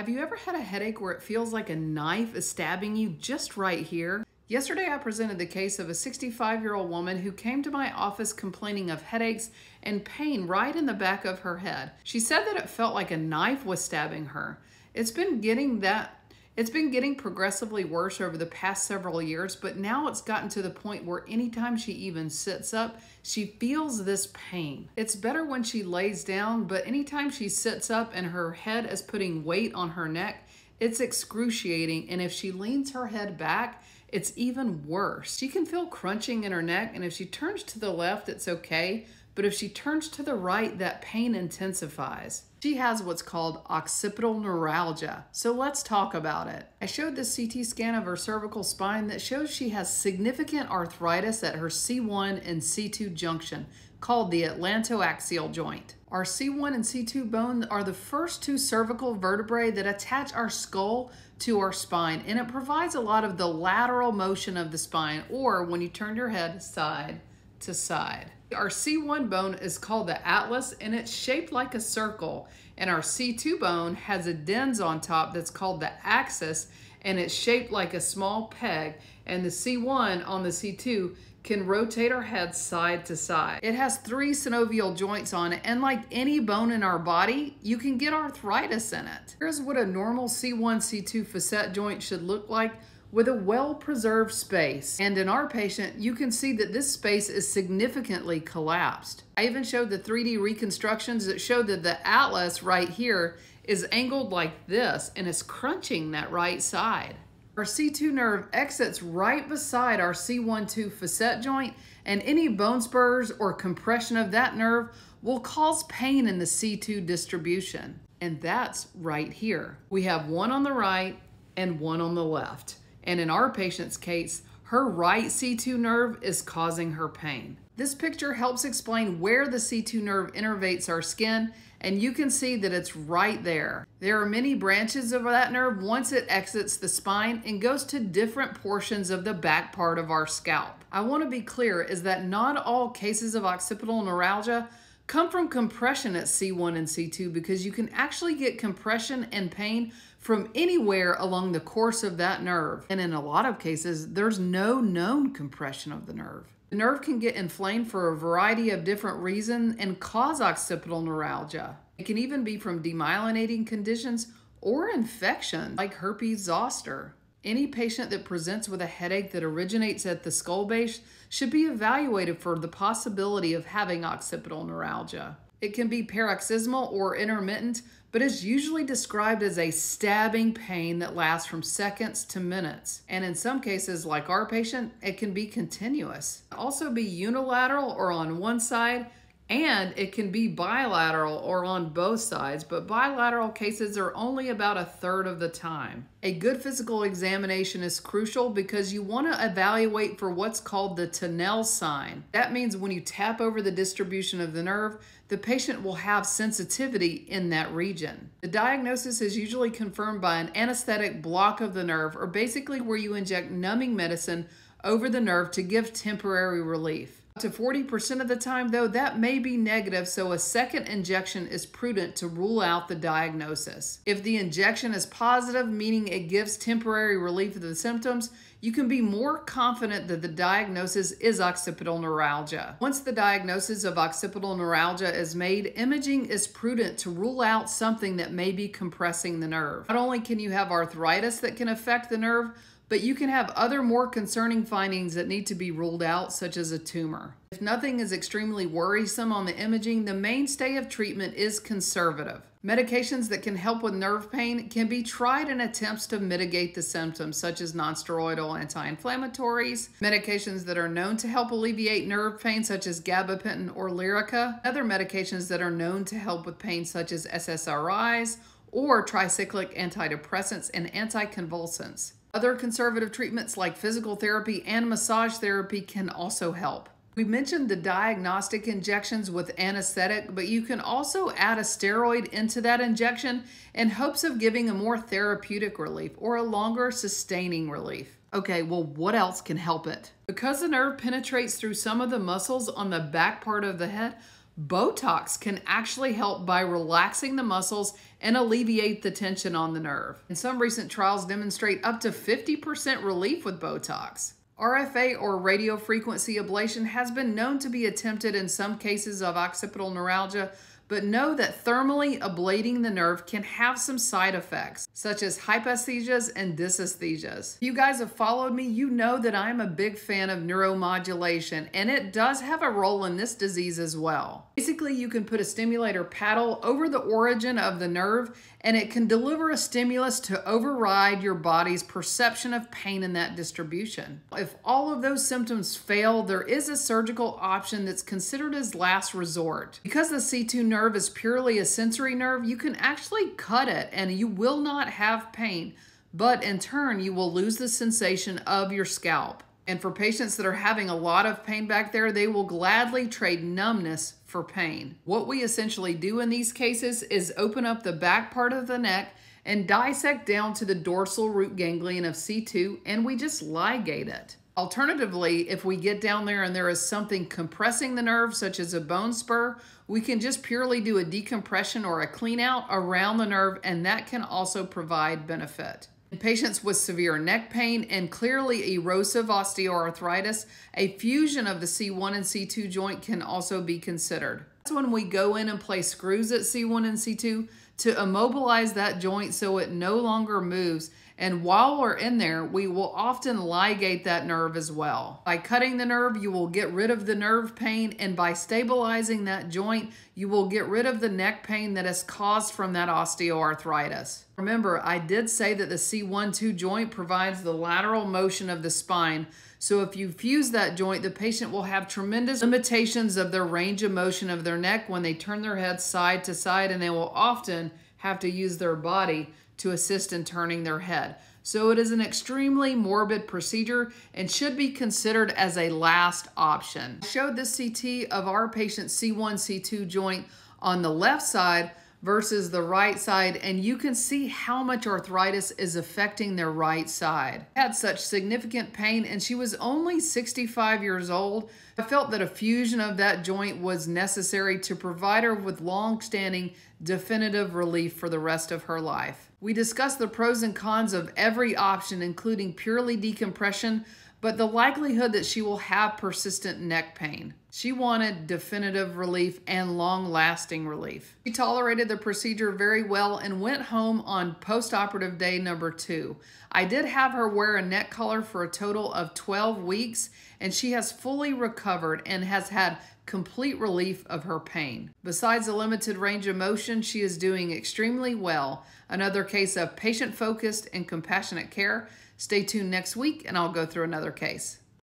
Have you ever had a headache where it feels like a knife is stabbing you just right here? Yesterday, I presented the case of a 65 year old woman who came to my office complaining of headaches and pain right in the back of her head. She said that it felt like a knife was stabbing her. It's been getting that it's been getting progressively worse over the past several years, but now it's gotten to the point where anytime she even sits up, she feels this pain. It's better when she lays down, but anytime she sits up and her head is putting weight on her neck, it's excruciating. And if she leans her head back, it's even worse. She can feel crunching in her neck, and if she turns to the left, it's okay. But if she turns to the right, that pain intensifies. She has what's called occipital neuralgia. So let's talk about it. I showed this CT scan of her cervical spine that shows she has significant arthritis at her C1 and C2 junction, called the atlantoaxial joint. Our C1 and C2 bone are the first two cervical vertebrae that attach our skull to our spine, and it provides a lot of the lateral motion of the spine, or when you turn your head side to side. Our C1 bone is called the atlas, and it's shaped like a circle, and our C2 bone has a dens on top that's called the axis, and it's shaped like a small peg, and the C1 on the C2 can rotate our head side to side. It has three synovial joints on it, and like any bone in our body, you can get arthritis in it. Here's what a normal C1, C2 facet joint should look like with a well-preserved space. And in our patient, you can see that this space is significantly collapsed. I even showed the 3D reconstructions that showed that the atlas right here is angled like this and is crunching that right side. Our C2 nerve exits right beside our C1-2 facet joint and any bone spurs or compression of that nerve will cause pain in the C2 distribution. And that's right here. We have one on the right and one on the left. And in our patient's case, her right C2 nerve is causing her pain. This picture helps explain where the C2 nerve innervates our skin and you can see that it's right there. There are many branches of that nerve once it exits the spine and goes to different portions of the back part of our scalp. I want to be clear is that not all cases of occipital neuralgia come from compression at C1 and C2 because you can actually get compression and pain from anywhere along the course of that nerve. And in a lot of cases, there's no known compression of the nerve. The nerve can get inflamed for a variety of different reasons and cause occipital neuralgia. It can even be from demyelinating conditions or infection like herpes zoster. Any patient that presents with a headache that originates at the skull base should be evaluated for the possibility of having occipital neuralgia. It can be paroxysmal or intermittent, but is usually described as a stabbing pain that lasts from seconds to minutes. And in some cases, like our patient, it can be continuous. Also be unilateral or on one side, and it can be bilateral or on both sides, but bilateral cases are only about a third of the time. A good physical examination is crucial because you want to evaluate for what's called the Tinel sign. That means when you tap over the distribution of the nerve, the patient will have sensitivity in that region. The diagnosis is usually confirmed by an anesthetic block of the nerve, or basically where you inject numbing medicine over the nerve to give temporary relief to 40% of the time, though, that may be negative, so a second injection is prudent to rule out the diagnosis. If the injection is positive, meaning it gives temporary relief of the symptoms, you can be more confident that the diagnosis is occipital neuralgia. Once the diagnosis of occipital neuralgia is made, imaging is prudent to rule out something that may be compressing the nerve. Not only can you have arthritis that can affect the nerve, but you can have other more concerning findings that need to be ruled out, such as a tumor. If nothing is extremely worrisome on the imaging, the mainstay of treatment is conservative. Medications that can help with nerve pain can be tried in attempts to mitigate the symptoms, such as nonsteroidal anti-inflammatories, medications that are known to help alleviate nerve pain, such as gabapentin or Lyrica, other medications that are known to help with pain, such as SSRIs, or tricyclic antidepressants and anticonvulsants. Other conservative treatments like physical therapy and massage therapy can also help. We mentioned the diagnostic injections with anesthetic, but you can also add a steroid into that injection in hopes of giving a more therapeutic relief or a longer sustaining relief. Okay, well, what else can help it? Because the nerve penetrates through some of the muscles on the back part of the head, Botox can actually help by relaxing the muscles and alleviate the tension on the nerve. And some recent trials demonstrate up to 50% relief with Botox. RFA or radiofrequency ablation has been known to be attempted in some cases of occipital neuralgia but know that thermally ablating the nerve can have some side effects, such as hypaesthesias and dysesthesias. You guys have followed me, you know that I'm a big fan of neuromodulation, and it does have a role in this disease as well. Basically, you can put a stimulator paddle over the origin of the nerve, and it can deliver a stimulus to override your body's perception of pain in that distribution. If all of those symptoms fail, there is a surgical option that's considered as last resort. Because the C2 nerve is purely a sensory nerve, you can actually cut it and you will not have pain, but in turn, you will lose the sensation of your scalp. And for patients that are having a lot of pain back there, they will gladly trade numbness for pain. What we essentially do in these cases is open up the back part of the neck and dissect down to the dorsal root ganglion of C2 and we just ligate it. Alternatively, if we get down there and there is something compressing the nerve, such as a bone spur, we can just purely do a decompression or a clean out around the nerve, and that can also provide benefit. In patients with severe neck pain and clearly erosive osteoarthritis, a fusion of the C1 and C2 joint can also be considered. That's when we go in and place screws at C1 and C2 to immobilize that joint so it no longer moves and while we're in there, we will often ligate that nerve as well. By cutting the nerve, you will get rid of the nerve pain, and by stabilizing that joint, you will get rid of the neck pain that is caused from that osteoarthritis. Remember, I did say that the C1-2 joint provides the lateral motion of the spine, so if you fuse that joint, the patient will have tremendous limitations of their range of motion of their neck when they turn their head side to side, and they will often have to use their body to assist in turning their head. So it is an extremely morbid procedure and should be considered as a last option. I showed this CT of our patient's C1, C2 joint on the left side versus the right side and you can see how much arthritis is affecting their right side. Had such significant pain and she was only 65 years old. I felt that a fusion of that joint was necessary to provide her with long-standing definitive relief for the rest of her life. We discussed the pros and cons of every option including purely decompression but the likelihood that she will have persistent neck pain. She wanted definitive relief and long lasting relief. She tolerated the procedure very well and went home on post operative day number two. I did have her wear a neck collar for a total of 12 weeks, and she has fully recovered and has had complete relief of her pain. Besides a limited range of motion, she is doing extremely well. Another case of patient focused and compassionate care Stay tuned next week and I'll go through another case.